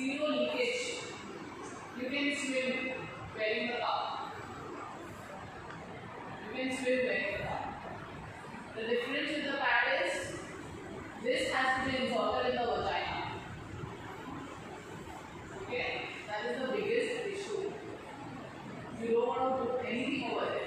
zero leakage. You can swim very well. You can swim very well. The difference with the pad is this has to be inserted in the vagina. Okay? That is the biggest issue. You don't want to put anything over there.